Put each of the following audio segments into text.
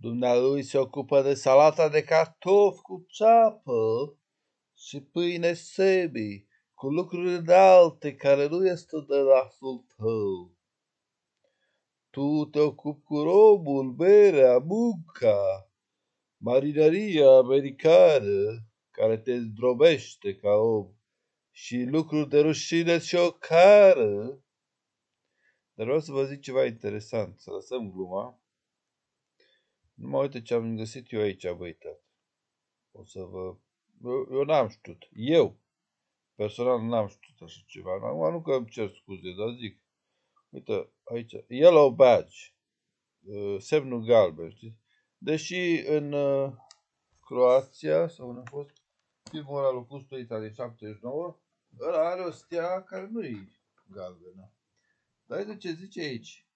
Dumnealui se ocupă de salata de cartofi cu ceapă și pâine sebi, cu lucruri înalte care nu este de nasul tău. Tu te ocupi cu robul, berea, munca, marinăria americană, care te zdrobește ca om și lucruri de rușine și o cară. Dar vreau să vă zic ceva interesant, să lăsăm gluma. Nu mă uite ce am găsit eu aici, băi, O să vă... Eu, eu n-am știut. Eu, personal, n-am știut așa ceva. Acum nu că îmi cer scuze, dar zic. Uite, aici, yellow badge, uh, semnul galben, știți? Deși în uh, Croația, sau unde a fost, filmul ăla lui Custoita din 79, ăla are o stea care nu e galbenă. Dar uite ce zice aici.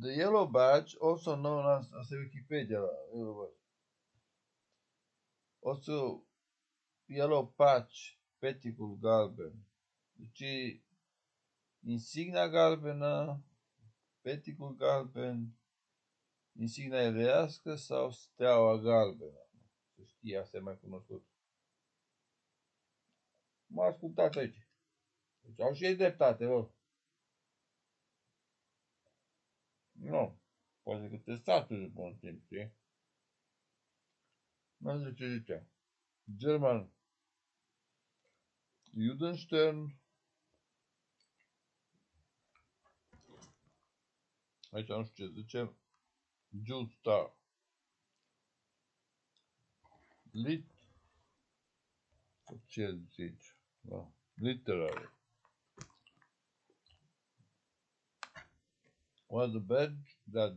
The yellow badge, also known as, asta e Wikipedia la yellow badge. Also, yellow patch, peticul galben. Deci, insigna galbenă, peticul galben, insigna evrească sau steaua galbenă. Să știi, asta e mai cunoscut. Mă ascultați aici. Deci au și ei dreptate, bă. Nu. Poate că te statul după un timp, știi? Nu știu ce zicea. German. Judenstern. Aici nu știu ce zice. Jude Star. Lit. Ce zice aici? Da. Literary. Was a badge that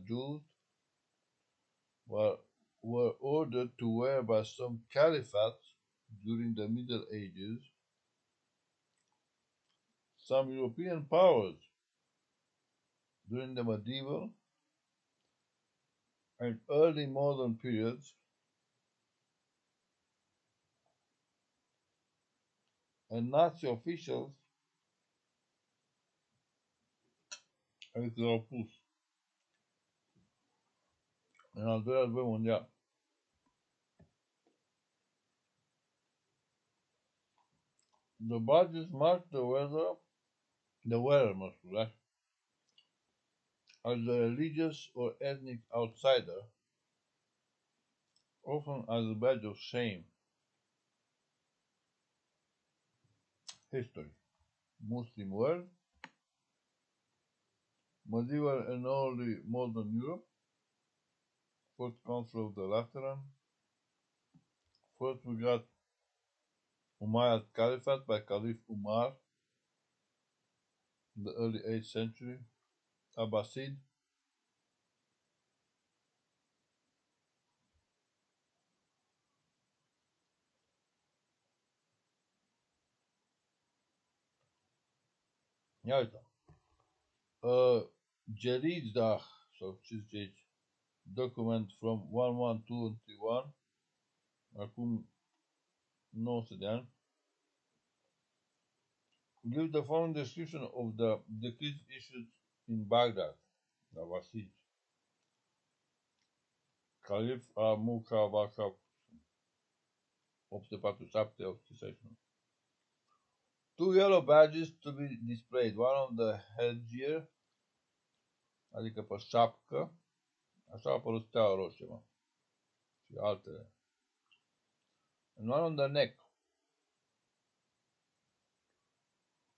were, were ordered to wear by some caliphates during the Middle Ages. Some European powers during the medieval and early modern periods and Nazi officials adică l-au pus în al doilea război mondial. The badges mark the weather, the wearer must scuzați, as a religious or ethnic outsider, often as a badge of shame. History. Muslim world, medieval and early modern Europe, first council of the Lateran, first we got Umayyad Caliphate by Caliph Umar in the early 8th century, Abbasid, uite. Uh, Sau ce zice document from 11221, acum 900 de give the following description of the decrees issued in Baghdad, la Vasid. Caliph Amuqabakab 847-861. Two yellow badges to be displayed, one on the headgear adică pe șapcă, așa a apărut steaua roșie, mă. Și altele. And one on the neck.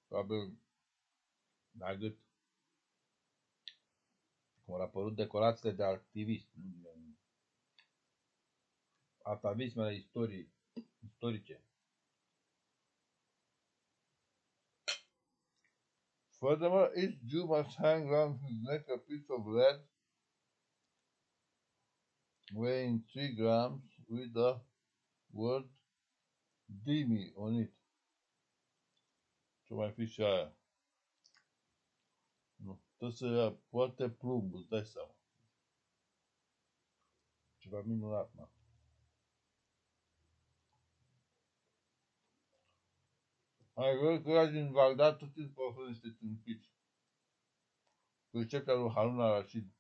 Probabil la gât. Cum au apărut decorațiile de activist. Atavismele istorii, istorice. Furthermore, each Jew must hang round his neck a piece of lead weighing 3 grams with the word Dimi on it. Mai fi și aia. Nu. Trebuie să ia poate plumb, îți dai seama. Ceva minunat, mă. Ai văzut că din Bagdad tot timpul au fost niște tâmpiți. cu excepția lui Harun al-Rashid,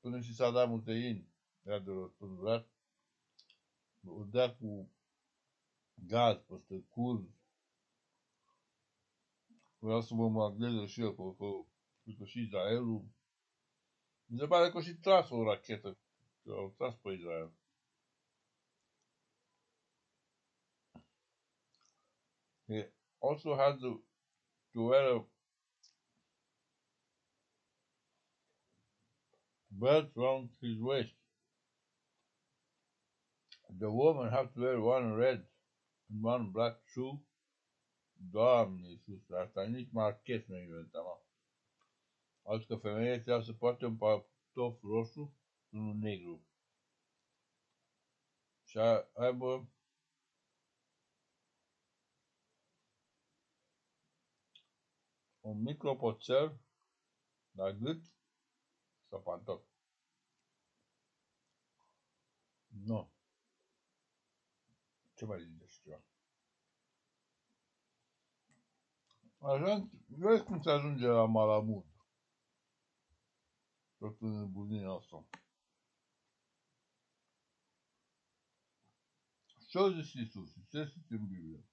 până și Saddam Hussein era de răspundurat, dea cu gaz peste curz, vreau să bombardeze și eu, că, că, că și Israelul, mi se pare că și tras o rachetă, că au tras pe Israel. He also had to, to wear a belt around his waist. The woman had to wear one red and one black shoe. Doamne Iisus, asta nici Marchet nu inventa, mă. Azi că femeia trebuia să poarte un pantof roșu unul negru. Și aibă eh, un micropoțel la gât sau pantof. Nu. Ce mai ziceți ceva? Așa, vezi cum se ajunge la Malamud. Tot în nebunia asta. Ce a zis Iisus? Ce zice în Biblie?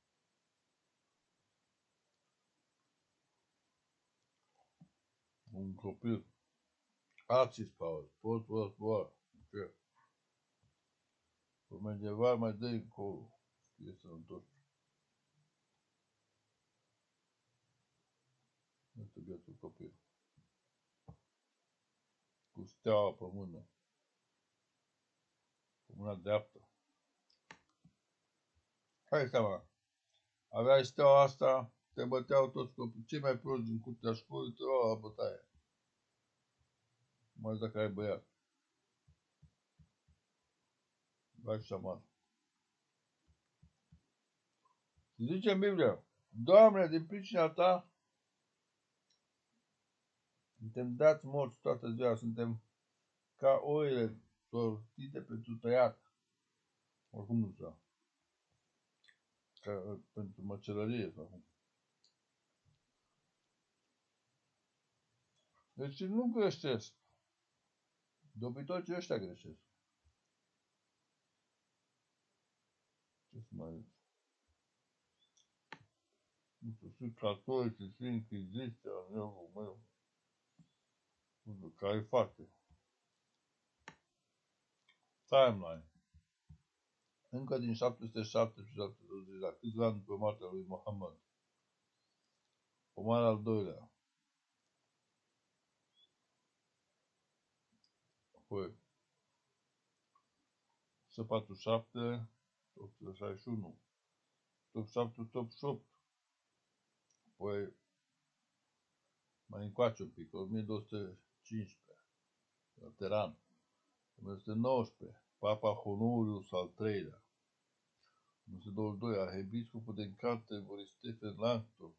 Un copil. Ați Paul, pot, pot, pot. Ce? Pe medieval mai dă încolo. Știe să întorci. Uite bietul copil. Cu steaua pe mână. Pe mâna dreaptă. Hai seama. Aveai steaua asta, te băteau toți copii. Cei mai proști din curtea școlii te luau la bătaie. Mai ales dacă ai băiat. Dai seama. Zice în Biblie, Doamne, din pricina ta, suntem dați morți toată ziua, suntem ca oile sortite pentru tăiat. Oricum nu știu. Ca pentru măcelărie sau cum. Deci nu greșesc. Dobitocii ăștia greșesc. Ce să mai zic? Nu știu, și catolici, și închiziția, neamul meu. Nu știu, care face. Timeline. Încă din 707 și 720, la câțiva ani după moartea lui Mohammed. Omar al doilea. Apoi, 147, 861, top 7, top 8. Apoi, mai încoace un pic, 1215, la Teran, 1919, Papa Honorius al III-lea, 1922, arhiepiscopul de Canterbury Stephen Langton,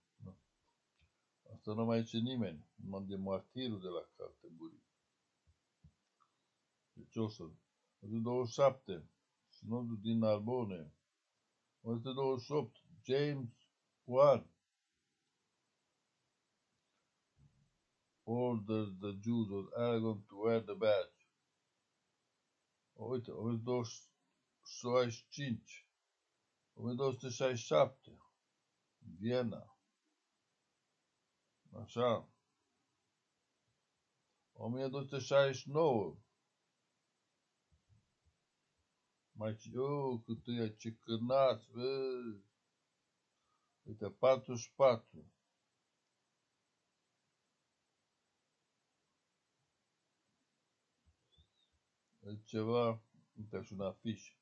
Asta nu mai zice nimeni, numai de martirul de la Canterbury. Deci o să 27, Sinodul din Narbonne, 128, James 1, orders the Jews of Aragon to wear the badge. Uite, 1265, 1267, Viena, așa, 1269, mai eu cât e ce cârnați, bă, uite, 44, e ceva, uite, și un afiș.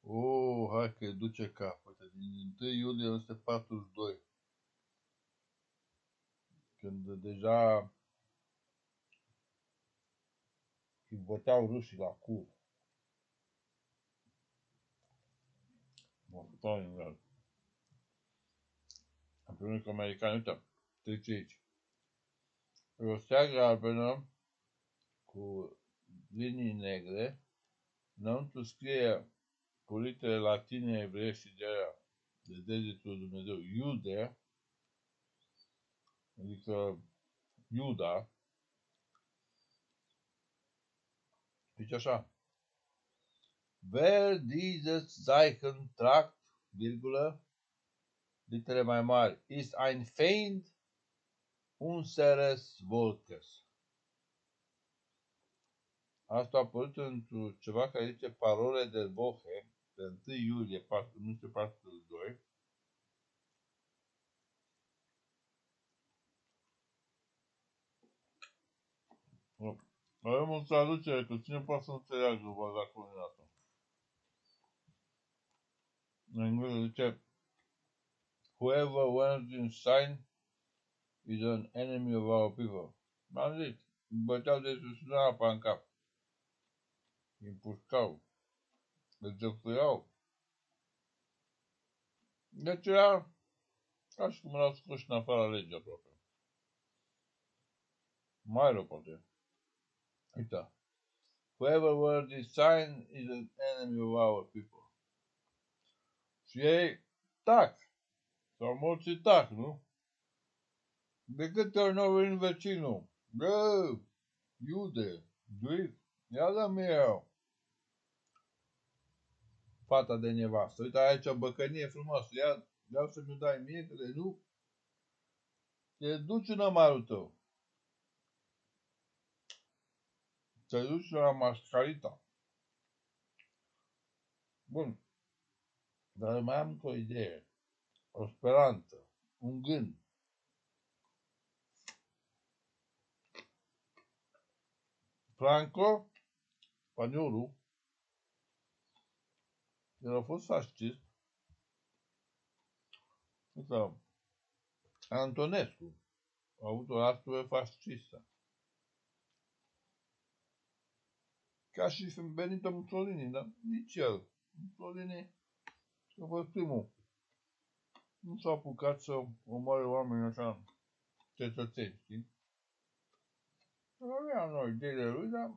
Oh, hai că îi duce cap. Uite, din 1 iulie 1942, când deja îi băteau rușii la cur. Mă fătau în el. Am primit că americani, uite, trece aici. E o steag galbenă cu linii negre, înăuntru scrie cu litere latine, evreiești de aia, de degetul lui Dumnezeu, Iude, adică Iuda, zice așa, Wer dieses Zeichen tragt, virgulă, litere mai mari, ist ein Feind unseres Volkes. Asta a apărut într ceva care zice parole de Bohe, pe 1 iulie 1942, avem o traducere, că cine poate să înțeleagă vagatul asta. În engleză zice Whoever wears in sign is an enemy of our people. M-am zis, băteau de sus apa în cap. Îi împușcau. Îl zăfâiau. Deci era ca și cum l-au scos în afara legii aproape. Mai rău poate. Uita. Whoever wears this sign is an enemy of our people. Și ei tac. Sau morții tac, nu? De câte ori nu venit vecinul? Bă, iude, juif, ia da eu. Fata de nevastă. Uite aici o băcănie frumoasă. Ia, vreau să mi dai mie, că de nu te duci în amarul tău. Te duci la mascarita. Bun. Dar mai am o idee, o speranță, un gând. Franco, spaniolul, el a fost fascist, uite, Antonescu a avut o artură fascistă. Ca și Benito Mussolini, dar nici el. Mussolini a fost primul. Nu s-a apucat să omoare oameni așa cetățeni, știi? Aveam noi ideile lui, dar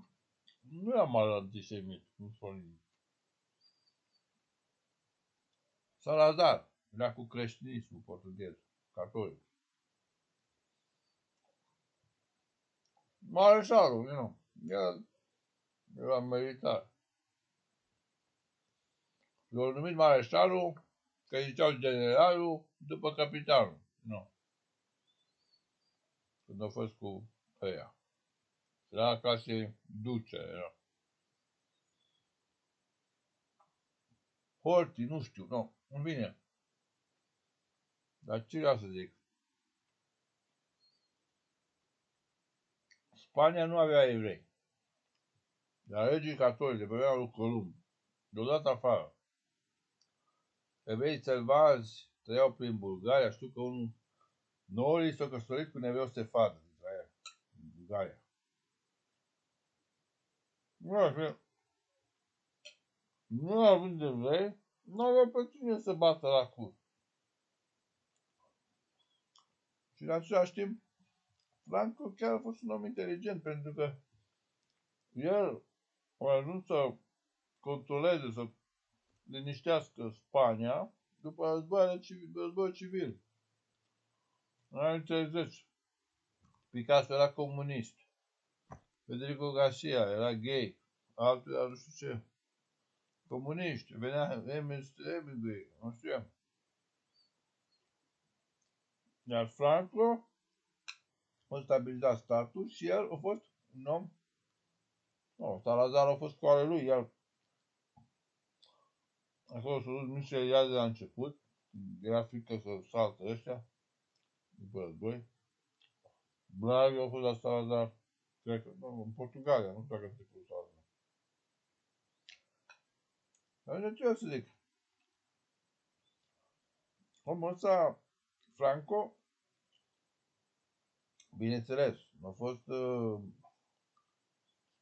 nu era mare antisemit, Mussolini. Salazar era cu creștinismul portughez, catolic. Mareșalul, you know, el era militar. L-au numit mareșalul, că ziceau generalul, după capitanul. Nu. Când a fost cu ăia. Era ca și duce, era. Horti, nu știu, nu, nu vine. Dar ce vreau să zic? Spania nu avea evrei. Dar regii catolici, de pe vremea lui Columb, deodată afară. Evrei sălvazi trăiau prin Bulgaria, știu că unul Nori s-a căsătorit cu un evreu sefard din Israel, în Bulgaria. Nu avea, nu având evrei, nu avea pe cine să bată la cur. Și în același timp, Franco chiar a fost un om inteligent, pentru că el a ajuns să controleze, să liniștească Spania după războiul civil. Război civil. În anii 30, Picasso era comunist. Federico Garcia era gay. Altul era nu știu ce. Comuniști. Venea Hemingway. Nu știu. Iar Franco a stabilizat statul și el a fost un om nu, Salazar a fost cu ale lui, iar acolo s-a dus Michel ia de la început, era frică să saltă ăștia, după război. Braga a fost la Salazar, cred că, nu, în Portugalia, nu știu dacă se cu Salazar. Dar ce să zic? Omul ăsta, Franco, bineînțeles, a fost uh,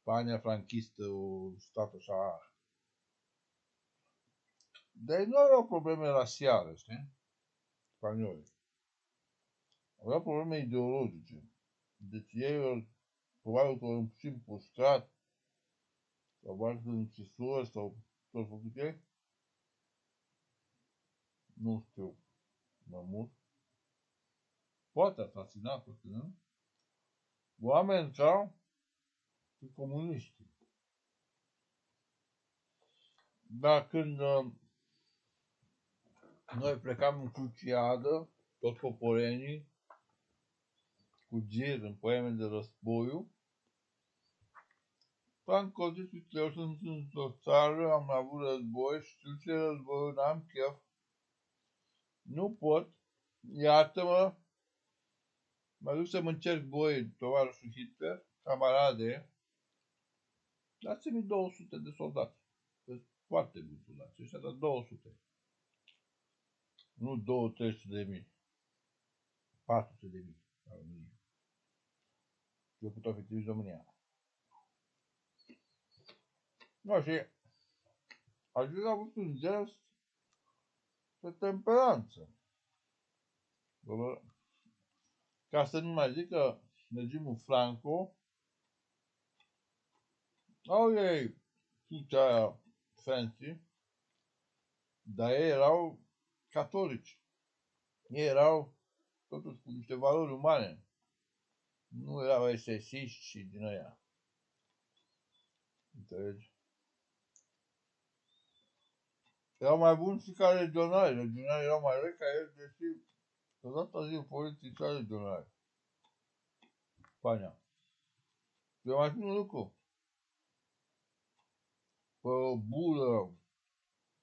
Spania franchistă, un stat așa. Dar nu aveau probleme rasiale, știi? Spanioli. Aveau probleme ideologice. Deci ei probabil că au și împușcat sau bani în închisori sau tot făcut ei. nu știu mai mult. Poate asasinat pe când. Oameni ca și comuniști. Dar când uh, noi plecam în cruciadă, toți poporenii, cu gir în poeme de războiu, Franco zis, uite, eu sunt într-o țară, am avut război, știu ce război, n-am chef, nu pot, iartă-mă, mă duc să mă încerc voi, tovarășul Hitler, camarade, dați-mi 200 de soldați. Sunt foarte buni soldați, ăștia, dar 200. Nu 200 de mii. 400 de mii. Sau mii. Eu puteau fi trimis România. Nu, și Ajuns a avut un gest pe temperanță. Ca să nu mai zic că regimul Franco au ei tucea aia fancy, dar ei erau catolici. Ei erau totuși cu niște valori umane. Nu erau esesiști și din aia. Înțelegi? Erau mai buni și ca regionali. Regionali erau mai răi ca el, deși odată zi politici regionali. Spania. Eu mai spun un lucru. Pe bulă,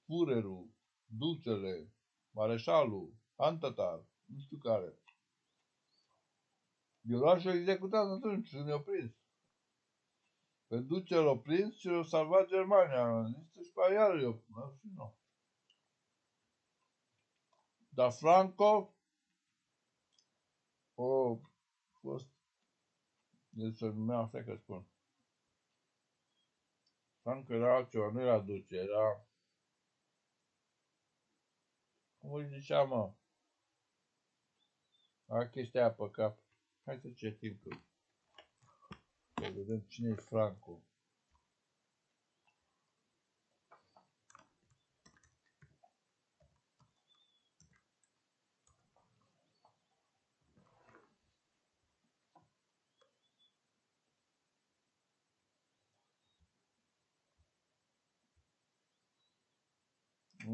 furerul, ducele, mareșalul, Antatar, nu știu care. Eu l-aș executat atunci, când i-au prins. Pe duce l-au prins și l-au salvat Germania. Este și pe iar eu, și nu. Dar Franco o fost, el se numea așa că spun. Franco era altceva, nu era duce, era cum îi zicea, mă? A chestia pe cap. Hai să citim că să vedem cine e Franco.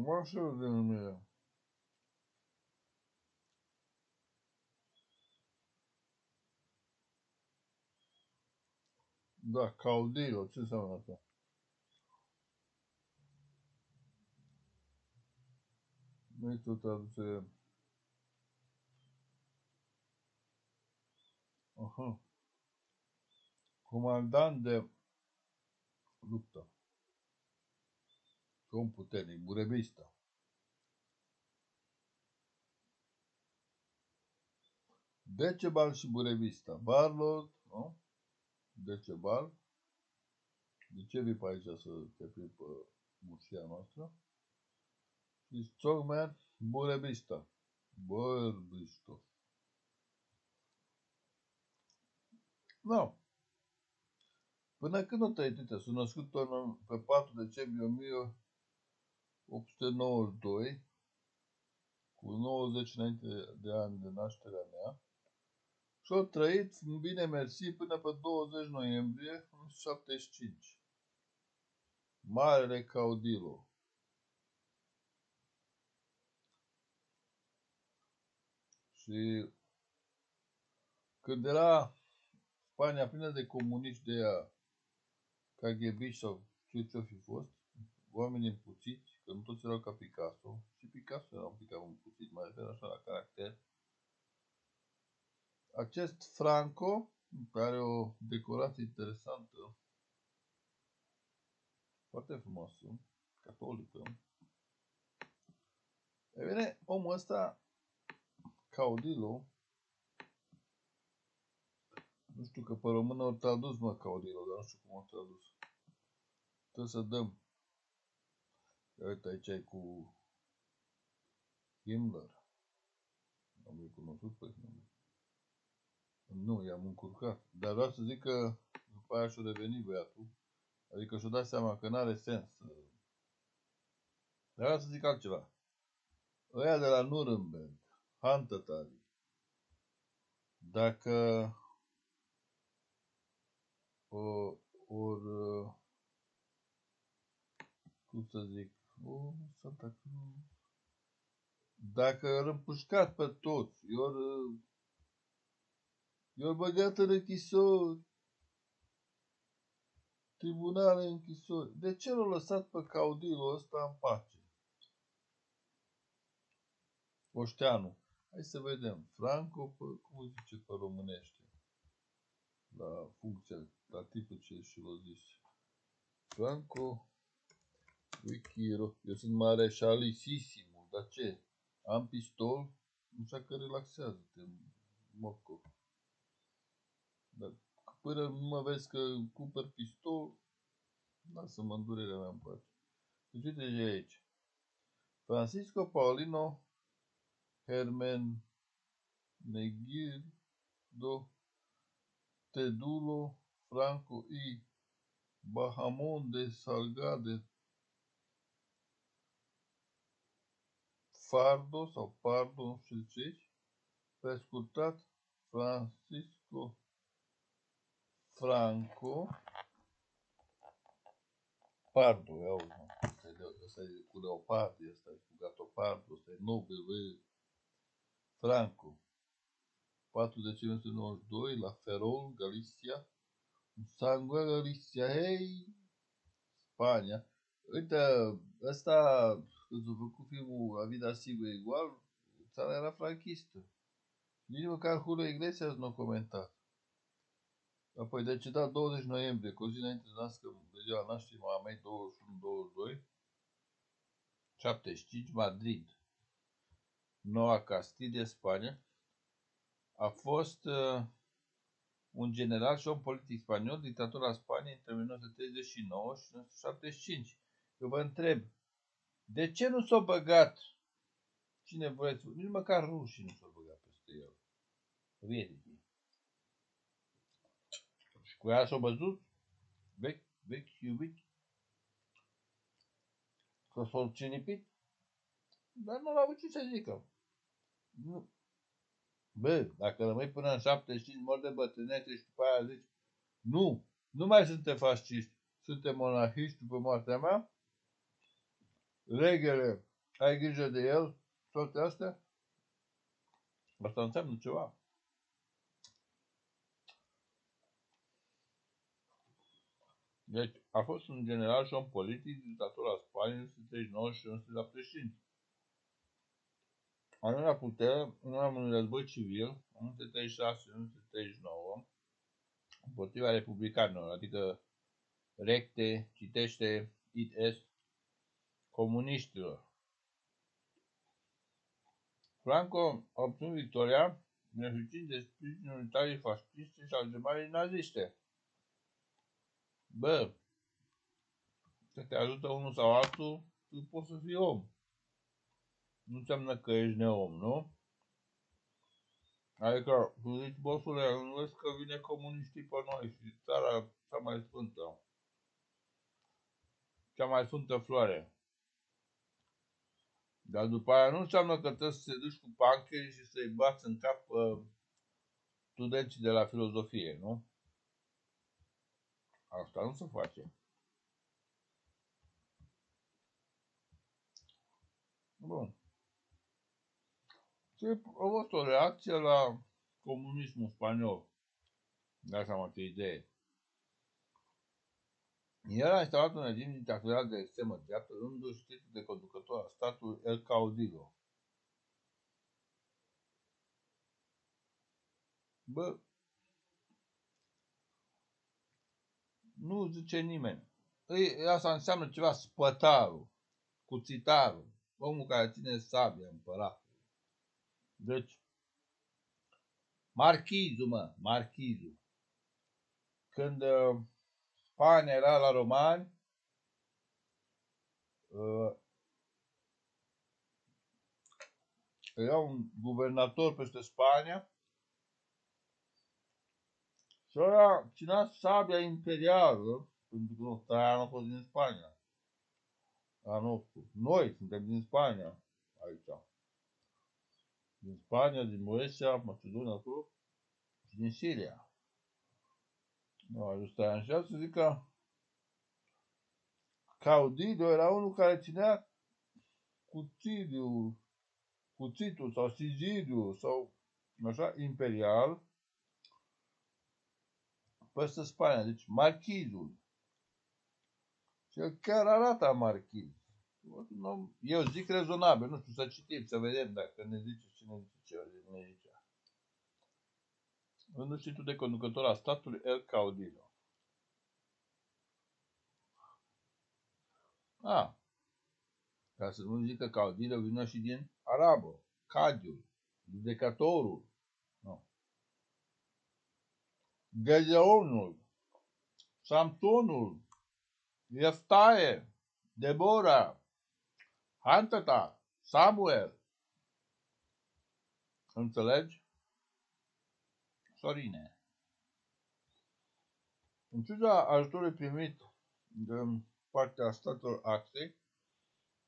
Nu mă știu de numire. Da, caudillo, ce înseamnă asta? Nu este o traducere. Aha. Comandant de luptă. Om puternic, burebista. Decebal și burebista. Barlord, nu? Decebal. De ce vii pe aici să te prind pe mușia noastră? Și Stogmer Burebista. Bărbisto. Nu. No. Până când nu te-ai uite, sunt născut pe, pe 4 decembrie 1892, cu 90 înainte de ani de nașterea mea, și au trăit în bine mersi până pe 20 noiembrie 1975. Marele Caudillo. Și când era Spania plină de comuniști de ea, KGB sau știu ce fi fost, oameni împuțiți, că nu toți erau ca Picasso, și Picasso era un pic împuțit, mai refer așa la caracter, acest Franco, care are o decorație interesantă, foarte frumoasă, catolică. E bine, omul ăsta, Caudillo, nu știu că pe română au tradus, mă, Caudillo, dar nu știu cum au tradus. Trebuie să dăm. Ia uite, aici e cu Himmler. Am recunoscut pe Himmler. Nu, i-am încurcat. Dar vreau să zic că după aia și-a revenit băiatul. Adică și-a dat seama că n-are sens. Dar vreau să zic altceva. ăia de la Nuremberg, Hantătari, dacă o, or, cum să zic, o, Santa Cruz, dacă îl împușcat pe toți, i-or, i-or băgat în închisori, tribunale închisori, de ce l-au lăsat pe caudilul ăsta în pace? Oșteanu. Hai să vedem. Franco, cum zice pe românește? La funcția, la tipul ce și l-a zis. Franco Wichiro. Eu sunt mareșalisisimu. Dar ce? Am pistol? Nu știu că relaxează-te, moco. Dar până nu mă vezi că cumpăr pistol, lasă-mă în durerea mea în pace. Deci uite de aici. Francisco Paulino Hermen Negirdo Tedulo Franco y Bahamón de Salgade Fardo sau Pardo, nu știu ce prescurtat Francisco Franco. Pardo, é o ăsta e cu leopard, ăsta e cu gatopardo, ăsta e Nobel, Franco, 4 decembrie 1992, la Ferrol, Galicia, Sangua, Galicia, hei, Spania. Uite, ăsta, când s-a făcut filmul La Vida Sigur Igual, țara era franchistă. Nici măcar Julio Iglesias nu a comentat. Apoi decedat 20 noiembrie, cu o zi înainte de nască, de ziua nașterii mamei, 21-22, 75, Madrid. Noua Castile, Spania, a fost uh, un general și om politic spaniol, dictatura Spaniei între 1939 și 1975. Eu vă întreb, de ce nu s-a băgat cine vreți, nici măcar rușii nu s-au băgat peste el. Really. Și cu ea s-au văzut vechi, vechi, iubit, că s-au cinipit, dar nu au avut ce să zică. Nu. Bă, dacă rămâi până în 75, mor de bătrânețe și după aia zici, nu, nu mai suntem fasciști, suntem monahiști după moartea mea, regele, ai grijă de el, toate astea, asta înseamnă ceva. Deci a fost un general și un politic dictatura Spaniei în 1939 și 1975. Al doilea putere, în urma unui război civil, în 1936-1939, împotriva republicanilor, adică recte, citește, it est, comuniștilor. Franco a obținut victoria nefericind de sprijinul Italiei fasciste și al Germaniei naziste. Bă, să te ajută unul sau altul, tu poți să fii om nu înseamnă că ești neom, nu? Adică, tu zici, bosule, nu vezi că vine comuniștii pe noi și țara cea mai sfântă. Cea mai sfântă floare. Dar după aia nu înseamnă că trebuie să te duci cu panche și să-i bați în cap uh, studenții de la filozofie, nu? Asta nu se face. Bun. Și a fost o reacție la comunismul spaniol. Da seama ce idee. El a instalat un regim dictatorial de extremă dreaptă, dându-și titlul de conducător al statului El Caudillo. Bă, nu zice nimeni. Ei, asta înseamnă ceva spătarul, cuțitarul, omul care ține sabia împărat. Deci, marchizul, mă, marchizul. Când uh, Spania era la romani, uh, era un guvernator peste Spania și ăla ținea sabia imperială, pentru că Traian a fost din Spania. A nostru. Noi suntem din Spania aici. din Spania, din Moesia, Macedonia, acolo, și din Siria. Nu a ajuns așa să zic că Caudido era unul care ținea cuțidiul, cuțitul sau sigidiul sau așa, imperial peste Spania, deci marchizul. Și el chiar arată marchiz. Eu zic rezonabil, nu știu, să citim, să vedem dacă ne zice cine zice ce ne zice. Vândut de conducător al statului El Caudillo. A, ca să nu zică Caudillo, vine și din arabă, Cadiul, judecatorul, nu. Gedeonul, Samtonul, Ieftaie, Deborah, Hantata, Samuel. Înțelegi? Sorine. În ciuda ajutorului primit de partea statelor Axei,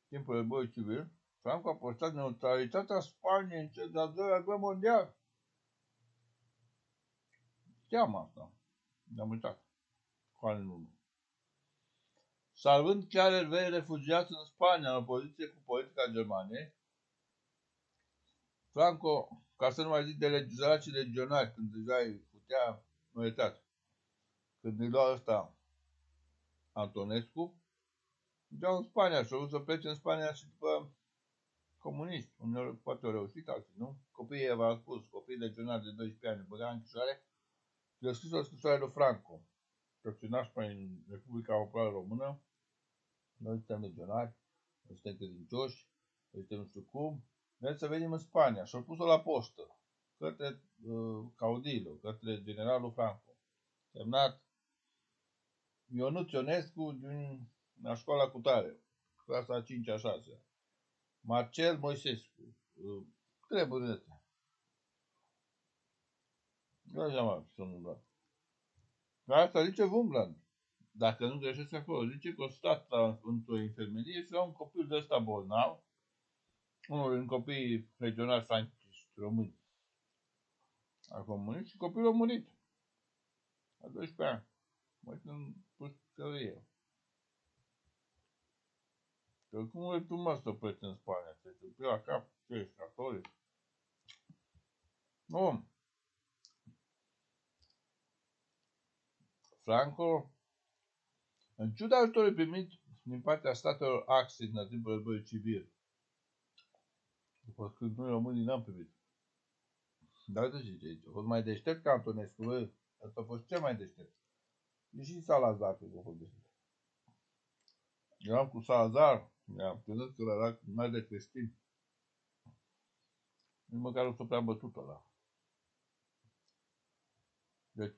timpul războiului civil, Franco a postat neutralitatea Spaniei în cel de-al doilea război mondial. Știam asta. Ne-am uitat. Cu anul 1. Salvând chiar elvei refugiați în Spania în opoziție cu politica Germaniei, Franco ca să nu mai zic de legislații legionari, când deja îi putea meritat. Când îi lua ăsta Antonescu, mergeau în Spania și au să plece în Spania și după comuniști. Unor poate au reușit, alții nu. Copiii, v-am spus, copiii legionari de 12 ani băga în închisoare și le-au scris o scrisoare lui Franco. Că în Republica Populară Română, noi suntem legionari, noi suntem credincioși, noi suntem nu știu cum, Vreți să venim în Spania și-au pus-o la poștă către uh, Caudillo, către generalul Franco. Semnat Ionuț Ționescu din la școala cu tare, clasa 5 a 6 Marcel Moisescu. Uh, trebuie astea. Nu așa mă, sunt doar. Dar asta zice Vumland. Dacă nu greșesc acolo, zice că o stat într-o infirmerie și la un copil de ăsta bolnav, unul din copiii regionali franciști români a comunist și copilul a murit. A 12 ani. Mă în pușcărie. Că cum e tu mă să pleci în Spania? Te te la cap, ce ești catolic? Nu. Franco, în ciuda ajutorului primit din partea statelor Axis în timpul războiului civil, după când noi românii n-am primit. Dar uite ce aici. A fost mai deștept ca Antonescu, bă. Asta a fost cel mai deștept. E și Salazar că a fost deștept. Eu am cu Salazar, mi-am crezut că era mai de creștin. Nici măcar o să prea bătut ăla. Deci,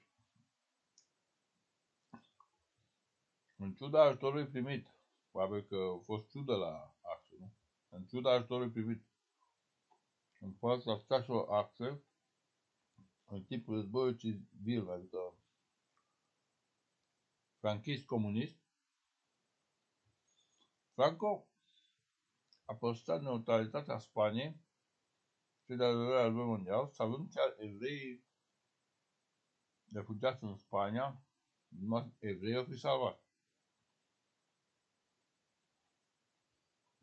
în ciuda ajutorului primit, probabil că a fost ciudă la axă, nu? În ciuda ajutorului primit, în fața stașilor Axel, în timpul războiului civil, adică franchist comunist, Franco a păstrat neutralitatea Spaniei și de-al doilea război mondial, salvând chiar evreii refugiați în Spania, numai evrei au fi salvat.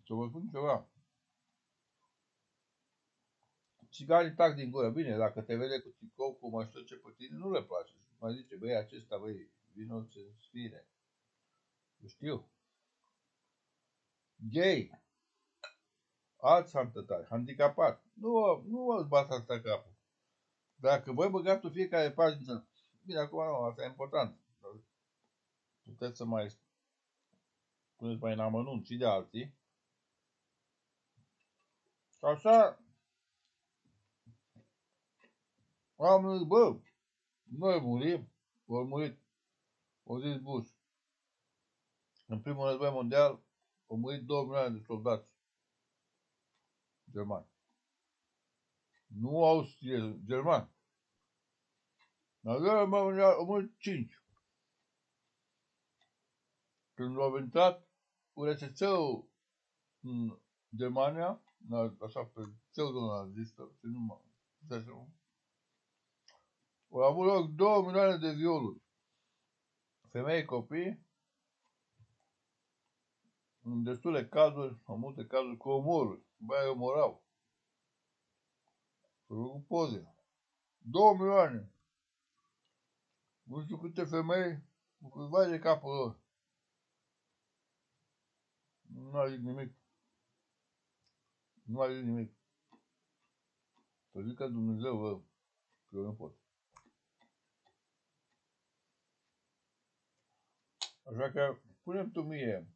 Să vă spun ceva. Țiganii tac din gură. Bine, dacă te vede cu tricou, cu măștuce pe tine, nu le place. Mai zice, băi, acesta, băi, vino să sfire. Eu știu. Gay. Alți hantătari, handicapat. Nu, nu vă bat asta capul. Dacă voi băgați tu fiecare pagină, bine, acum nu, asta e important. Puteți să mai puneți mai în amănunt și de alții. Și așa, Am zis, bă, noi murim, vor murit. O zis Bush. În primul război mondial au murit 2 milioane de soldați germani. Nu austrie, germani. În al doilea război mondial au murit 5. Când au intrat URSS-ul în Germania, na- așa pe pseudonazistă, și nu mă, așa, nu? Au avut loc 2 milioane de violuri. Femei, copii, în destule cazuri, în multe cazuri, cu omoruri. Băi, omorau. S-au făcut poze. 2 milioane. Nu știu câte femei, cu câțiva de capul lor. Nu a zis nimic. Nu a zis nimic. Să zică Dumnezeu, bă, că eu nu pot. Așa că punem tu mie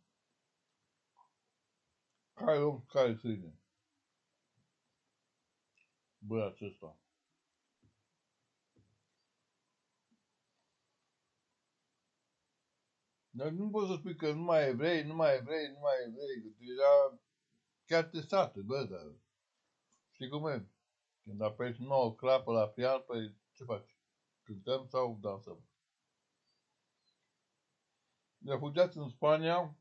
care om, care câine. Bă, acesta. Dar nu poți să spui că nu mai evrei, nu mai evrei, nu mai evrei, că era chiar tesată, bă, dar știi cum e? Când apeși nouă clapă la pian, păi ce faci? Cântăm sau dansăm? Refugiați în Spania,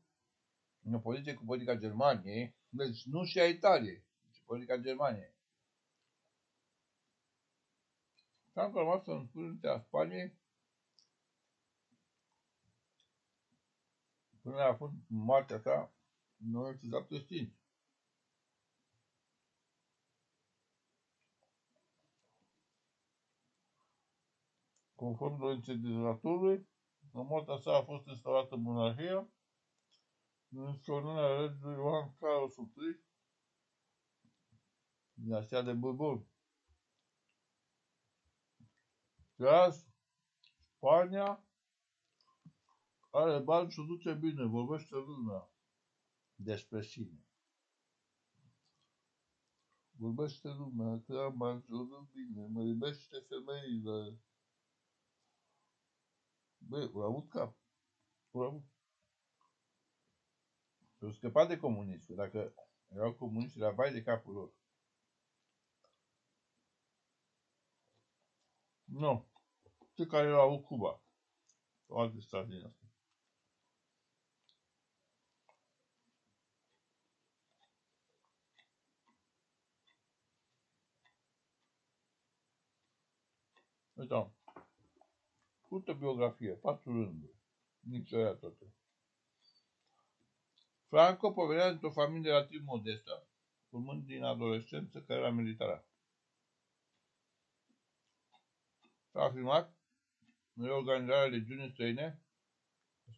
în opoziție cu politica Germaniei, deci nu și a Italiei, ci politica Germaniei. Franco a rămas în fruntea Spaniei până a fost moartea sa în 1975. Conform dorinței dictatorului, în moartea sa a fost instaurată monarhia, în înșornarea regelui Ioan Carlos I, dinastia de Bourbon. Și azi, Spania are bani și o duce bine, vorbește lumea despre sine. Vorbește lumea că am bani și o duc bine, mă iubește femeile. Băi, au avut cap. Au avut. S-au scăpat de comunism, că dacă erau comuniști, era vai de capul lor. Nu. Cei care au avut Cuba. Sau alte state din astea. Uite, scurtă biografie, patru rânduri. Nici aia toate. Franco provenea dintr-o familie relativ modestă, urmând din adolescență cariera militară. S-a afirmat în reorganizarea legiunii străine,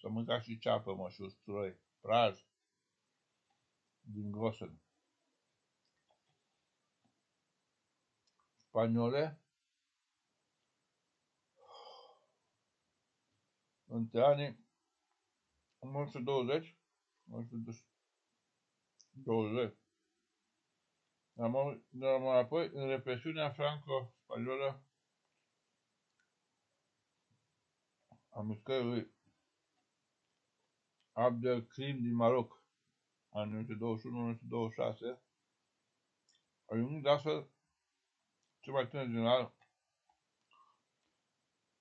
să mânca și ceapă, mă, și usturoi, praj, din Grosen. Spaniole, între anii 1920 1920 dar mai apoi în represiunea franco-spaniolă a mișcării lui Abdelkrim din Maroc, anii 1921-1926, ajungând astfel cel mai tânăr general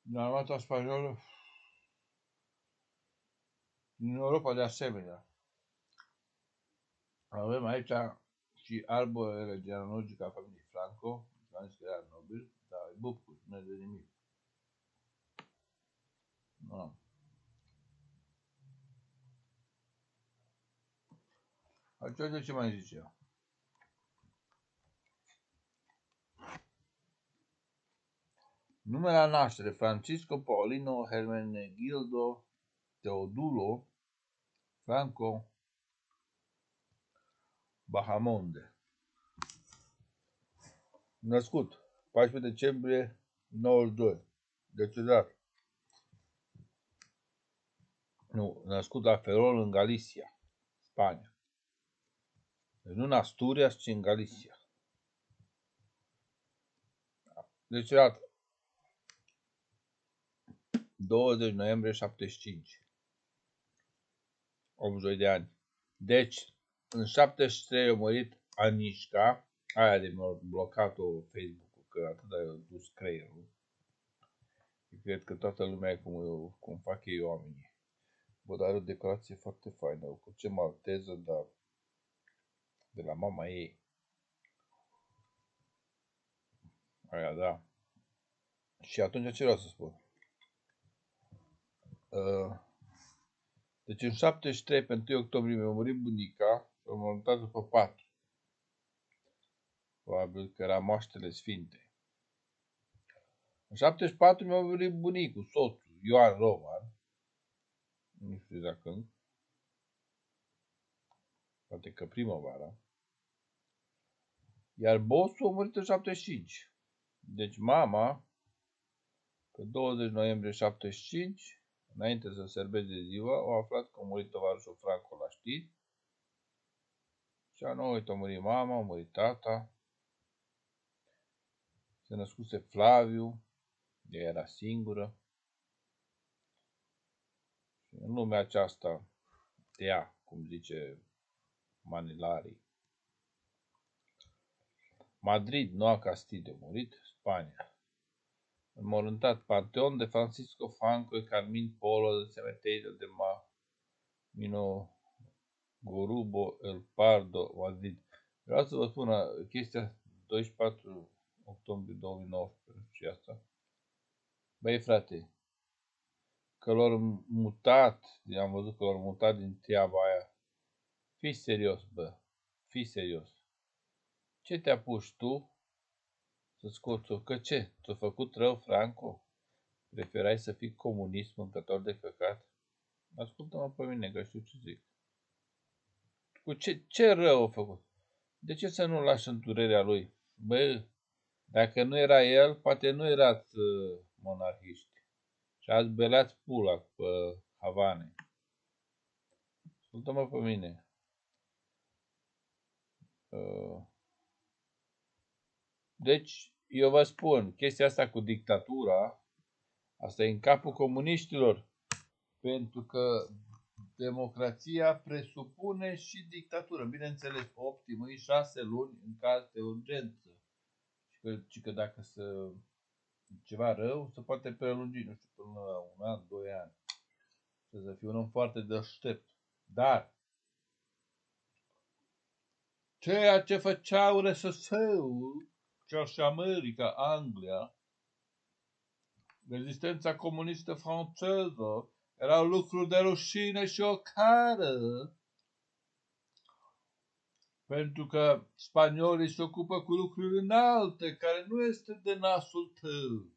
din armata spaniolă din Europa de asemenea. Avem aici și arborele genealogic al familiei Franco, am zis că era nobil, dar e bucur, nu e de nimic. Da. Aici de ce mai zice? Numele la naștere, Francisco Paulino Hermenegildo Teodulo Franco Bahamonde. Născut 14 decembrie 92. Decedat. Nu, născut la Ferrol în Galicia, Spania. Deci nu în Asturias, ci în Galicia. Decedat 20 noiembrie 75. 82 de ani. Deci, în 73 a murit Anișca, aia de mi-a blocat-o Facebook că atât de dus creierul. și cred că toată lumea e cum, cum fac ei oamenii. Bă, dar o decorație foarte faină, o cu ce malteză, dar de la mama ei. Aia, da. Și atunci ce vreau să spun? Uh, deci în 73, pe 1 octombrie, mi-a murit bunica și am montat după pat. Probabil că era moaștele sfinte. În 74 mi-a murit bunicul, soțul, Ioan Roman. Nu știu exact când. Poate că primăvara. Iar bossul a murit în 75. Deci mama, pe 20 noiembrie 75, înainte să serbeze ziua, au aflat că a murit tovarășul Franco la știri. Și a nouă a murit mama, a murit tata. Se născuse Flaviu, ea era singură. Și în lumea aceasta, ea, cum zice Manilari. Madrid, Noua Castillo, murit, Spania. Înmorântat Panteon de Francisco Franco e Carmin Polo de Cementerio de Ma Mino Gorubo El Pardo, Madrid. Vreau să vă spun chestia 24 octombrie 2019 și asta. Băi, frate, că l-au mutat, am văzut că l-au mutat din treaba aia. Fii serios, bă, fii serios. Ce te apuci tu să scoți-o? Că ce? Ți-a făcut rău Franco? Preferai să fii comunist mâncător de căcat? Ascultă-mă pe mine, că știu ce zic. Cu ce, ce rău a făcut? De ce să nu lași înturerea lui? Bă, dacă nu era el, poate nu erați uh, monarhiști. Și ați belați pula pe Havane. Ascultă-mă pe mine. Uh, deci, eu vă spun, chestia asta cu dictatura, asta e în capul comuniștilor. Pentru că democrația presupune și dictatură. Bineînțeles, optimă, șase luni în caz de urgență. Și că, și că dacă să ceva rău, se poate prelungi, nu știu, până la un an, doi ani. Să fie un om foarte deștept. Dar, ceea ce făceau RSS-ul, chiar și America, Anglia, rezistența comunistă franceză, erau lucruri de rușine și o cară. Pentru că spaniolii se ocupă cu lucruri înalte, care nu este de nasul tău.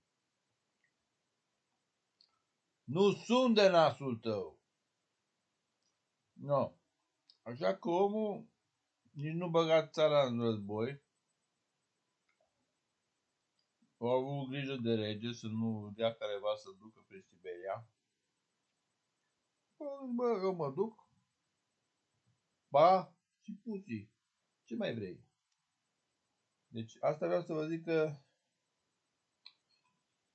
Nu sunt de nasul tău. Nu. No. Așa că omul nici nu băga țara în război. Au avut grijă de rege să nu dea careva să ducă prin Siberia. Bă, eu mă duc. Ba, și puții. Ce mai vrei? Deci asta vreau să vă zic că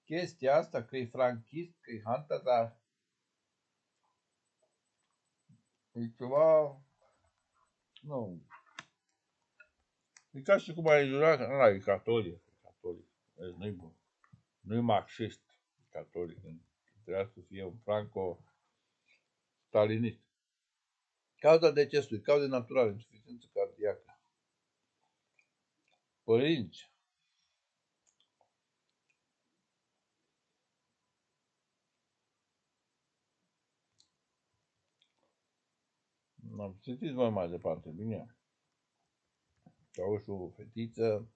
chestia asta, că e franchist, că e hanta, dar e ceva... Nu. E ca și cum ai jurat, ăla e catolic, e catolic, nu-i bun. Nu-i marxist, e catolic. Trebuia să fie un franco-stalinist. Cauza decesului, cauze naturale, insuficiență cardiacă părinți. Am citit mai mai departe, bine. Au și o fetiță,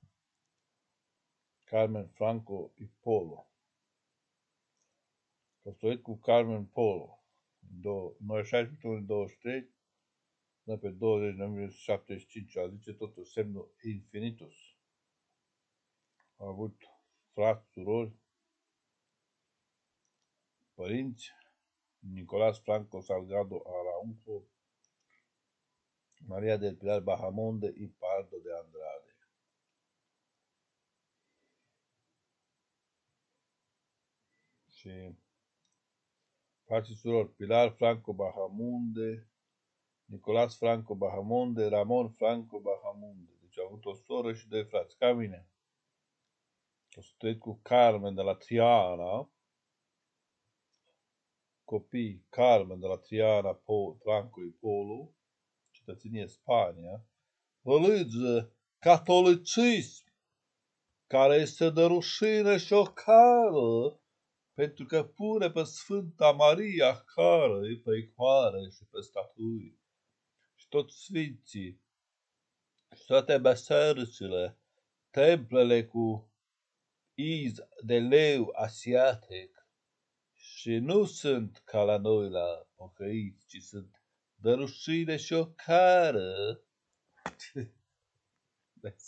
Carmen Franco Ipolo. Căsătorit cu Carmen Polo. Noi 16 23, până pe 20 noiembrie 75, a zice totul semnul infinitus a avut frați, surori, părinți, Nicolas Franco Salgado Araunjo, Maria del Pilar Bahamonde y Pardo de Andrade. Și frații surori Pilar Franco Bahamonde, Nicolas Franco Bahamonde, Ramon Franco Bahamonde. Deci au avut o soră și doi frați, ca mine. Căsătorit cu Carmen de la Triana, copii Carmen de la Triana, Franco și Polo, cetățenie Spania, vălâge catolicism, care este de rușine și o cară, pentru că pune pe Sfânta Maria cară pe icoare și pe statui. Și toți sfinții și toate besericile, templele cu iz de leu asiatic. Și nu sunt ca la noi la pocăiți, ci sunt de rușine și o cară. Uh, deci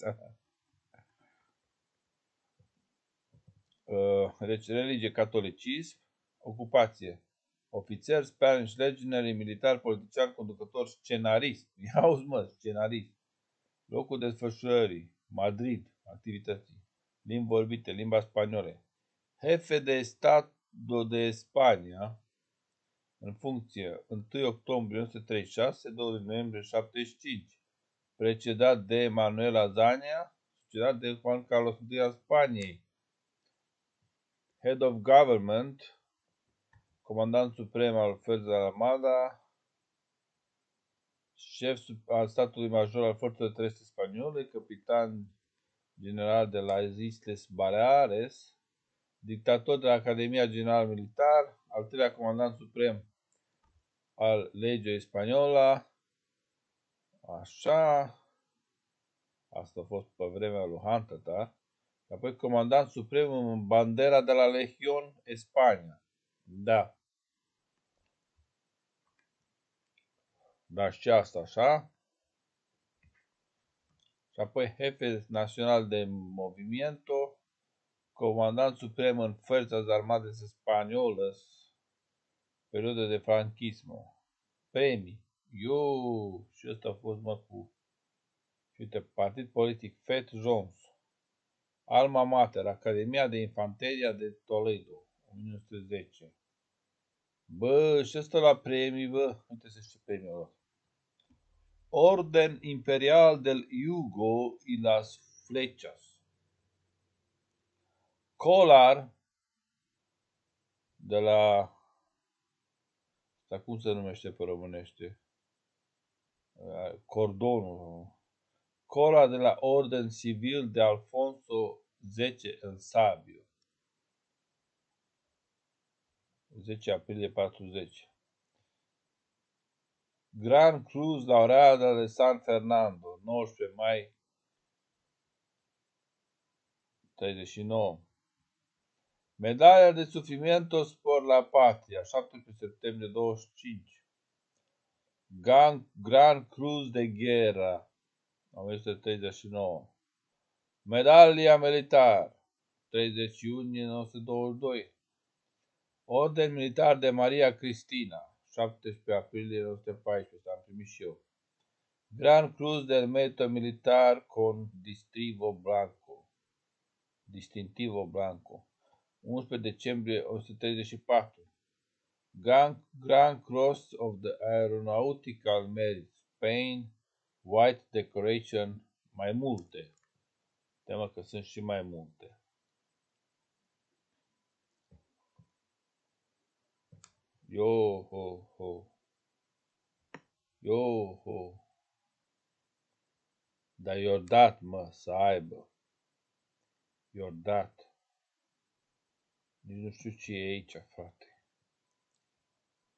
religie, catolicism, ocupație, ofițer, Spanish legionary, militar, politician, conducător, scenarist. Ia uzi mă, scenarist. Locul desfășurării, Madrid, activității, limbi vorbite, limba spaniolă. Jefe de stat de Spania, în funcție 1 octombrie 1936, 2 noiembrie 75, precedat de Manuel Azania, succedat de Juan Carlos I al Spaniei. Head of Government, comandant suprem al Forțelor Armada, șef al statului major al forțelor terestre spaniole, capitan general de la Isles Baleares, dictator de la Academia General Militar, al treilea comandant suprem al legii spaniolă, așa, asta a fost pe vremea lui Hunter, apoi comandant suprem în bandera de la Legion Spania. Da. Da, și asta așa. Și apoi jefe național de movimiento, comandant suprem în Fuerzas Armadas Españolas, perioada de franchismo. Premii. Eu, și ăsta a fost mă cu, și uite, partid politic Fet Jones. Alma Mater, Academia de Infanteria de Toledo, 1910. Bă, și ăsta la premii, bă, uite să știu premiul ăla. Orden Imperial del Hugo y las Flechas. Colar de la dar cum se numește pe românește? Cordonul. Colar de la Orden Civil de Alfonso X el Sabio. 10 aprilie 40. Grand Cruz Laureada de San Fernando, 19 mai 39. Medalia de Sufrimiento por la Patria, 17 septembrie 25. Grand, Grand Cruz de Guerra, 1939. Medalia Militar, 30 iunie 1922. Orden Militar de Maria Cristina, 17 aprilie 1914, am primit și eu. Grand Cruz del Mérito Militar con Distintivo Blanco. Distintivo Blanco. 11 decembrie 1934. Grand, Grand Cross of the Aeronautical Merit, Spain, White Decoration, mai multe. Teamă că sunt și mai multe. Yo ho ho. Yo ho. Dar i-or dat, mă, să aibă. i-or dat. Nici nu știu ce e aici, frate.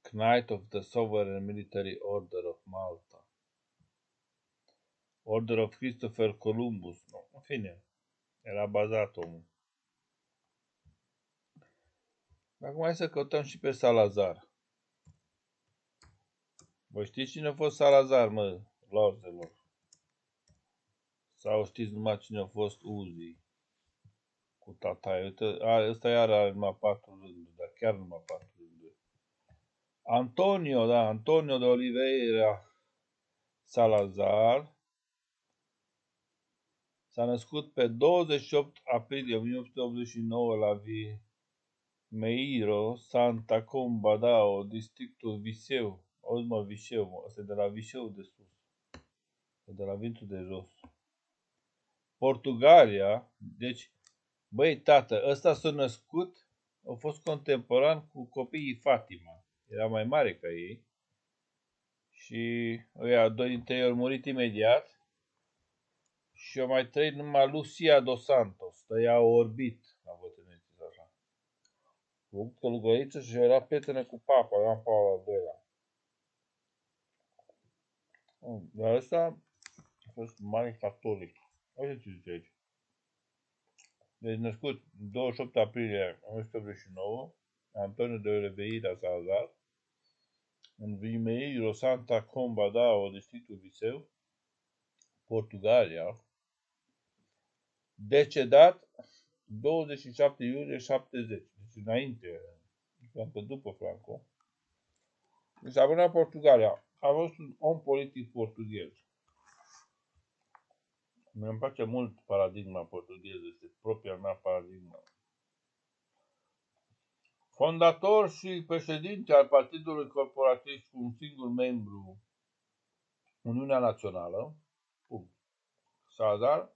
Knight of the Sovereign Military Order of Malta. Order of Christopher Columbus. Nu, în fine, era bazat omul. Acum hai să căutăm și pe Salazar. Vă știți cine a fost Salazar, mă, lorzelor? Sau știți numai cine a fost Uzi? Cu tata. Uite, ăsta iar are numai patru rânduri, dar chiar numai patru rânduri. Antonio, da, Antonio de Oliveira Salazar s-a născut pe 28 aprilie 1889 la Vie Meiro, Santa Comba Dao, districtul Viseu. Auzi mă, Viseu, mă, ăsta e de la Viseu de sus. De la Vintul de jos. Portugalia, deci, băi, tată, ăsta s-a născut, a fost contemporan cu copiii Fatima. Era mai mare ca ei. Și ăia, doi dintre ei au murit imediat. Și eu mai trăit numai Lucia dos Santos. Stăia orbit la bătrâneții așa. Cu călugăriță și era prietene cu papa, Ioan Paul al doilea. Dar ăsta a fost mare catolic. Uite ce zice aici. Deci născut 28 aprilie 1989, Antonio de Oliveira Salazar, în Vimeiro Santa Comba o districtul Viseu, Portugalia, decedat 27 iulie 70, deci înainte, încă după Franco. Deci a venit la Portugalia. A fost un om politic portughez. Mi îmi place mult paradigma portugheză, este propria mea paradigma. Fondator și președinte al Partidului Corporatist cu un singur membru, Uniunea Națională, punct. Salazar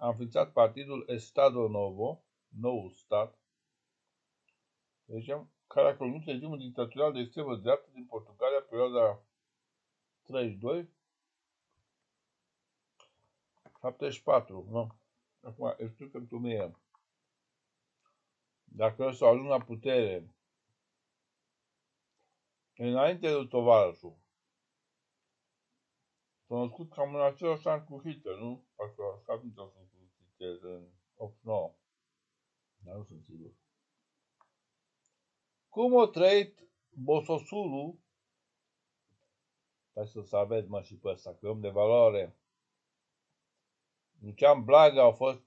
a înființat partidul Estado Novo, nou stat, deci, care a condus regimul dictatorial de extremă dreaptă din Portugalia perioada 32 74, nu? Acum explicăm tu mie. Dacă o să ajung la putere, înainte de tovarășul, s-a născut cam în același an cu Hitler, nu? Parcă așa atunci au fost cu Hitler, în 89. Dar nu sunt sigur. Cum o trăit Bososulu? Hai să-l aveți, mă, și pe ăsta, că om de valoare. Lucian Blaga a fost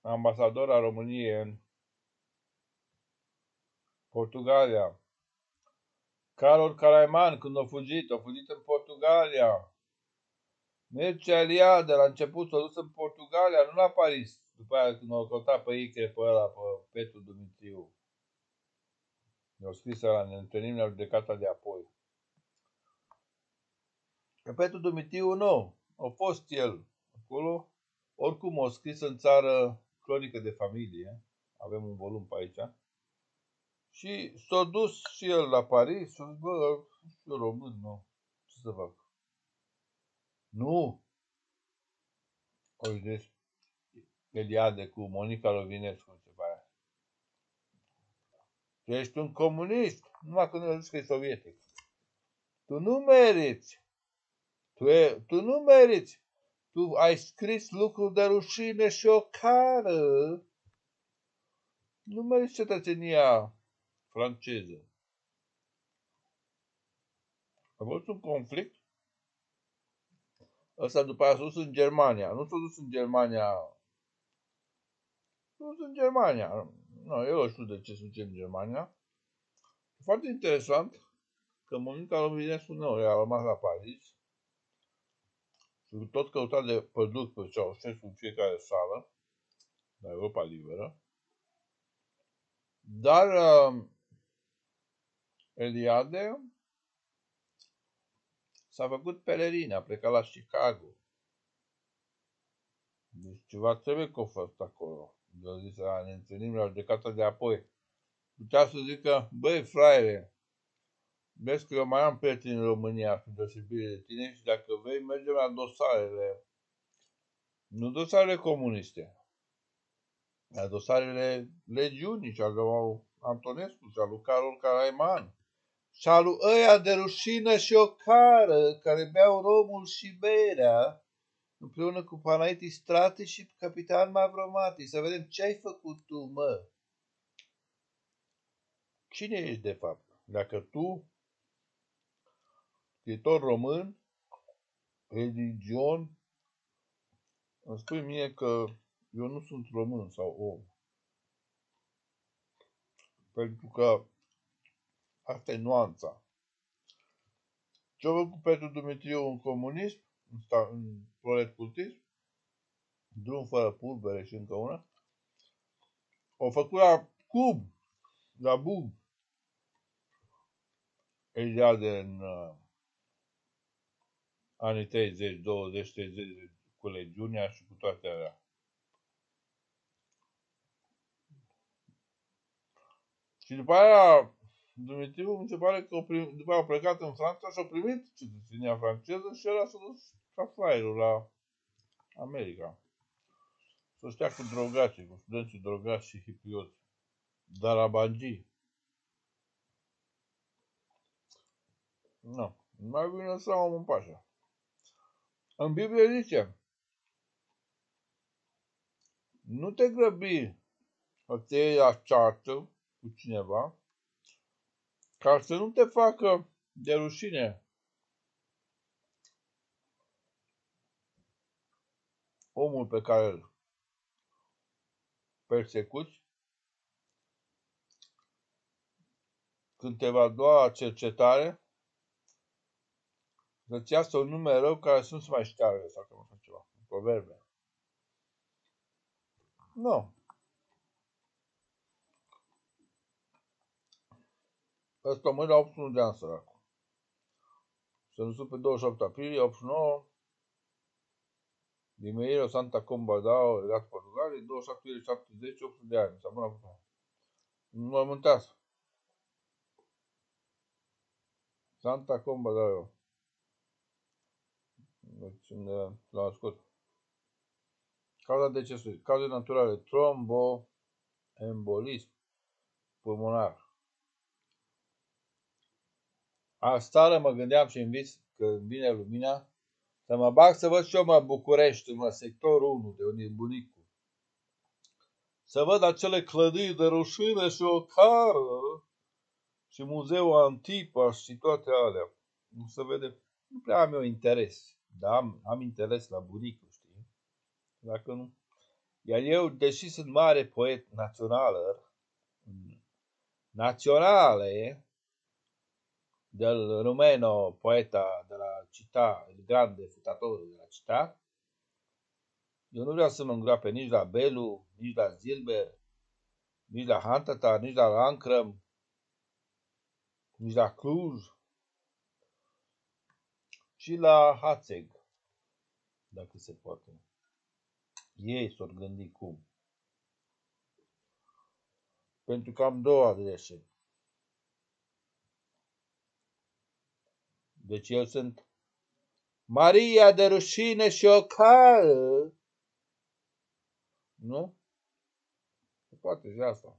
ambasador al României în Portugalia. Carol Caraiman, când a fugit, a fugit în Portugalia. Mircea Eliade, la început s-a dus în Portugalia, nu la Paris. După aia când a căutat pe Icre, pe ăla, pe Petru Dumitriu. I-au scris la ne întâlnim la judecata de apoi. Că Petru Dumitriu nu, a fost el acolo. Oricum a scris în țară cronică de familie. Avem un volum pe aici. Și s-a dus și el la Paris și a zis, bă, eu român, nu. Ce să fac? Nu! Uite, deci, Eliade cu Monica Lovinescu, ce aia. Tu ești un comunist, numai când îl zici că e sovietic. Tu nu meriți tu, e, tu nu meriți. Tu ai scris lucruri de rușine și o cară. Nu meriți cetățenia franceză. A fost un conflict. Ăsta după aia s-a dus în Germania. Nu s-a dus în Germania. S-a dus în Germania. Nu, eu nu știu de ce sunt în Germania. Foarte interesant că Monica Lovinescu nu, a rămas la Paris și tot căutat de păduc pe Ceaușescu în fiecare sală, la Europa Liberă. Dar uh, Eliade s-a făcut pelerin, a plecat la Chicago. Deci ceva trebuie că a fost acolo. De zis, ne întâlnim la judecata de apoi. Putea să zică, băi, fraiere, Vezi că eu mai am prieteni în România, cu deosebire de tine, și dacă vei, mergem la dosarele, nu dosarele comuniste, la dosarele legiunii și al lui Antonescu și al lui Carol Caraiman și al lui ăia de rușină și o cară care beau romul și berea împreună cu Panaitis Strati și Capitan Mavromati. Să vedem ce ai făcut tu, mă. Cine ești de fapt? Dacă tu scriitor român, religion, îmi spui mie că eu nu sunt român sau om. Pentru că asta e nuanța. Ce-a făcut Petru Dumitriu în comunism, în, sta, în prolet cultism, drum fără pulbere și încă una, o făcut la cub, la bug, Eliade în uh, anii 30, 20, 30 cu legiunea și cu toate alea. Și după aia, Dumitriu mi se pare că prim, după au plecat în Franța și au primit cetățenia franceză și ăla s-a dus ca fraierul la America. Să stea cu drogații, cu studenții drogați și hipioți. Dar la bangii. Nu. Mai bine să am un pașa. În Biblie zice, nu te grăbi să te iei la ceartă cu cineva, ca să nu te facă de rușine omul pe care îl persecuți, când te va lua cercetare, să-ți iasă un nume rău care să nu se mai șteargă sau că nu fac ceva. Proverbe. Nu. Ăsta mă la 81 de ani, săracul. Se născut pe 28 aprilie, 89, din Meiro Santa Comba da, legat Portugalii, 27 iulie 70, 800 de ani. S-a bună Nu mă mântească. Santa Comba da, eu. Deci unde l-am născut. Cauza decesului. Cauze naturale. Tromboembolism pulmonar. Asta mă gândeam și în vis că vine lumina să mă bag să văd și eu mă București, mă, sectorul 1, de unde e bunicul. Să văd acele clădiri de rușine și o cară și muzeul Antipa și toate alea. Nu se vede, nu prea am eu interes, dar am, am interes la bunicul, știi? Dacă nu. Iar eu, deși sunt mare poet național, naționale, del rumeno poeta de la città, il grande futatore della città, eu nu vreau să mă îngroape nici la Belu, nici la Zilber, nici la Hantata, nici la Lancrăm, nici la Cluj și la Hațeg, dacă se poate. Ei s-au gândit cum. Pentru că am două adrese. Deci eu sunt Maria de rușine și ocară. Nu? Se poate și asta.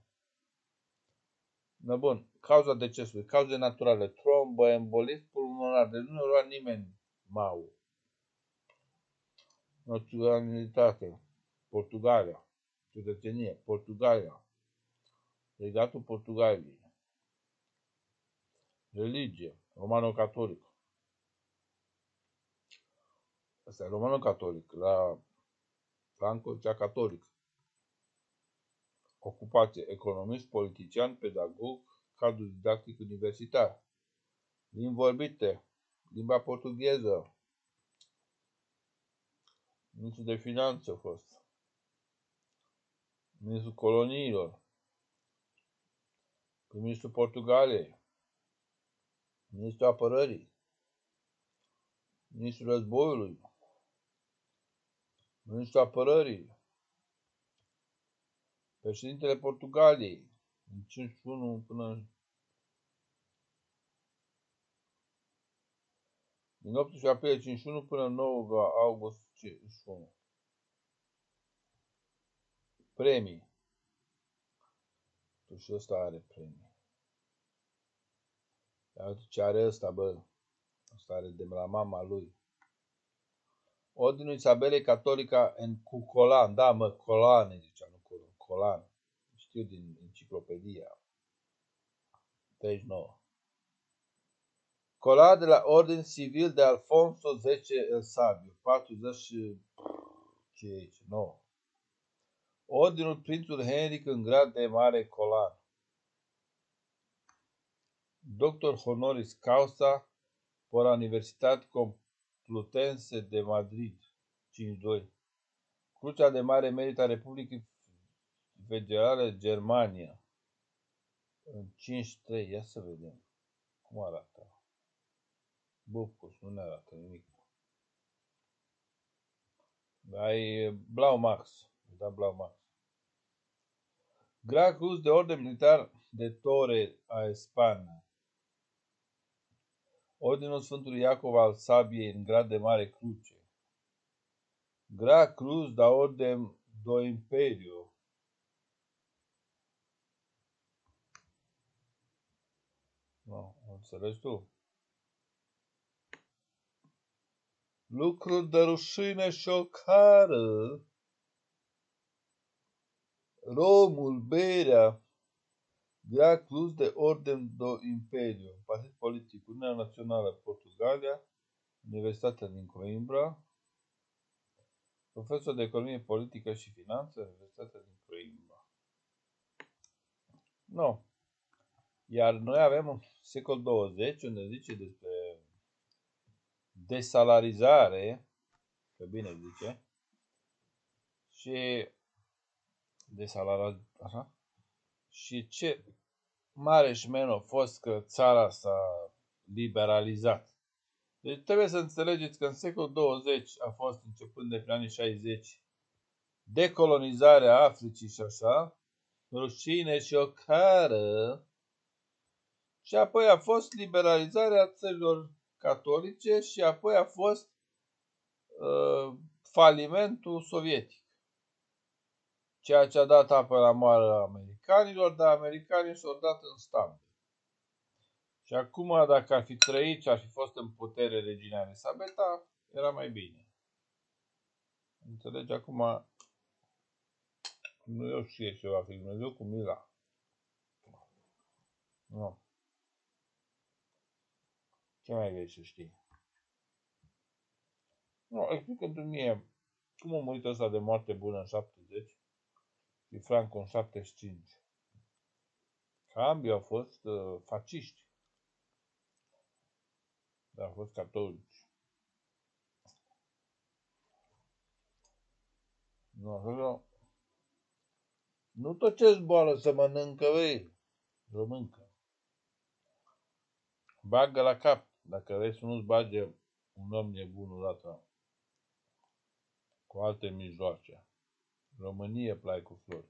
Da, bun. Cauza decesului. Cauze naturale. Tromboembolism pulmonar. Deci nu lua nimeni mau. Naționalitate. Portugalia. Cetățenie. Portugalia. Regatul Portugaliei. Religie. Romano-catolic. Asta e romano-catolic. La Franco, cea catolic. Ocupație. Economist, politician, pedagog, cadru didactic universitar. Limbi vorbite. Limba portugheză. Ministru de finanțe a fost. Ministrul coloniilor. Prim-ministrul Portugaliei. Ministrul apărării. Ministrul războiului ministrul apărării, președintele Portugaliei, din 51 până din 18 aprilie 51 până 9 august 51. Premii. Tu și ăsta are premii. Iar ce are ăsta, bă? Ăsta are de la mama lui. Ordinul Isabelei Catolica în Cucolan. Da, mă, Colane zicea, nu Colan. Știu din enciclopedia. 39. Colan de la Ordin Civil de Alfonso X el Sabio. 40 și... ce e aici? 9. Ordinul Prințul Henric în grad de mare colan. Doctor honoris causa por la Universitate Complutense de Madrid, 5-2. Crucea de Mare Merit a Republicii Federale Germania, în 5-3. Ia să vedem cum arată. Bufcus, nu ne arată nimic. Ai Blau Max. Da, Blau Max. Grad Cruz de Orden Militar de Tore a Espana. Ordinul Sfântului Iacov al Sabiei în grad de mare cruce. Gra cruz da ordem do imperio. Nu, o înțelegi tu? Lucru de rușine și o cară. Romul, berea, Grea Cruz de Orden do Imperiu, partid politic, Uniunea Națională Portugalia, Universitatea din Coimbra, profesor de economie politică și finanțe, Universitatea din Coimbra. Nu. Iar noi avem în secol 20, unde zice despre desalarizare, că bine zice, și desalarizare, așa, și ce mare șmen a fost că țara s-a liberalizat. Deci trebuie să înțelegeți că în secolul 20 a fost, începând de prin anii 60, decolonizarea Africii și așa, rușine și o cară, și apoi a fost liberalizarea țărilor catolice și apoi a fost uh, falimentul sovietic. Ceea ce a dat apă la moară americanilor, dar americanii s-au dat în stampe. Și acum, dacă ar fi trăit și ar fi fost în putere regina Elisabeta, era mai bine. Înțelegi? Acum, Dumnezeu știe ce va fi. Dumnezeu cu mila. Nu. Ce mai vrei să știi? Nu, explică-mi mie cum a murit ăsta de moarte bună în 70 și Franco în 75. Cambii au fost uh, fasciști. Dar au fost catolici. Nu, acolo... Nu tot ce zboară să mănâncă, vei. Româncă. Bagă la cap. Dacă vrei să nu-ți bage un om nebun odată cu alte mijloace. România plai cu flori.